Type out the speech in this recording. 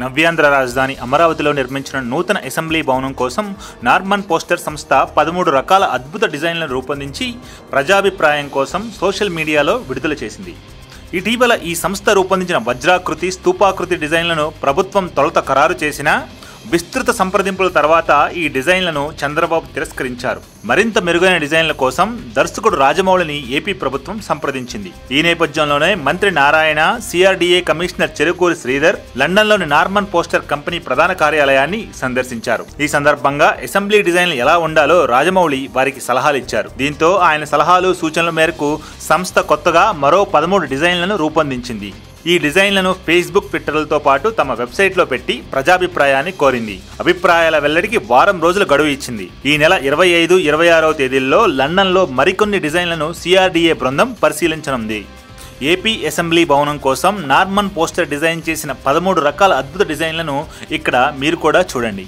నవ్యాంధ్ర రాజధాని అమరావతిలో నిర్మించిన నూతన అసెంబ్లీ భవనం కోసం నార్మన్ పోస్టర్ సంస్థ పదమూడు రకాల అద్భుత డిజైన్లను రూపొందించి ప్రజాభిప్రాయం కోసం సోషల్ మీడియాలో విడుదల చేసింది. ఇటీవల ఈ సంస్థ రూపొందించిన వజ్రాకృతి స్తూపాకృతి డిజైన్లను ప్రభుత్వం తొలుత ఖరారు చేసినా విస్తృత సంప్రదింపుల తర్వాత ఈ డిజైన్లను చంద్రబాబు తిరస్కరించారు. మరింత మెరుగైన డిజైన్ల కోసం దర్శకుడు రాజమౌళిని ఏపీ ప్రభుత్వం సంప్రదించింది. ఈ నేపథ్యంలోనే మంత్రి నారాయణ సిఆర్డీఏ కమిషనర్ చెరుకూరి శ్రీధర్ లండన్లోని నార్మన్ పోస్టర్ కంపెనీ ప్రధాన కార్యాలయాన్ని సందర్శించారు. ఈ సందర్భంగా అసెంబ్లీ డిజైన్లు ఎలా ఉండాలో రాజమౌళి వారికి సలహాలు ఇచ్చారు. దీంతో ఆయన సలహాలు సూచనల మేరకు సంస్థ కొత్తగా మరో పదమూడు డిజైన్లను రూపొందించింది. ఈ డిజైన్లను ఫేస్బుక్ ట్విట్టర్లతో పాటు తమ వెబ్సైట్లో పెట్టి ప్రజాభిప్రాయాన్ని కోరింది. అభిప్రాయాల వెల్లడికి వారం రోజులు గడువు ఇచ్చింది. ఈ నెల ఇరవై ఐదు ఇరవై ఆరవ తేదీల్లో లండన్లో మరికొన్ని డిజైన్లను సిఆర్డీఏ బృందం పరిశీలించనుంది. ఏపీ అసెంబ్లీ భవనం కోసం నార్మన్ పోస్టర్ డిజైన్ చేసిన పదమూడు రకాల అద్భుత డిజైన్లను ఇక్కడ మీరు కూడా చూడండి.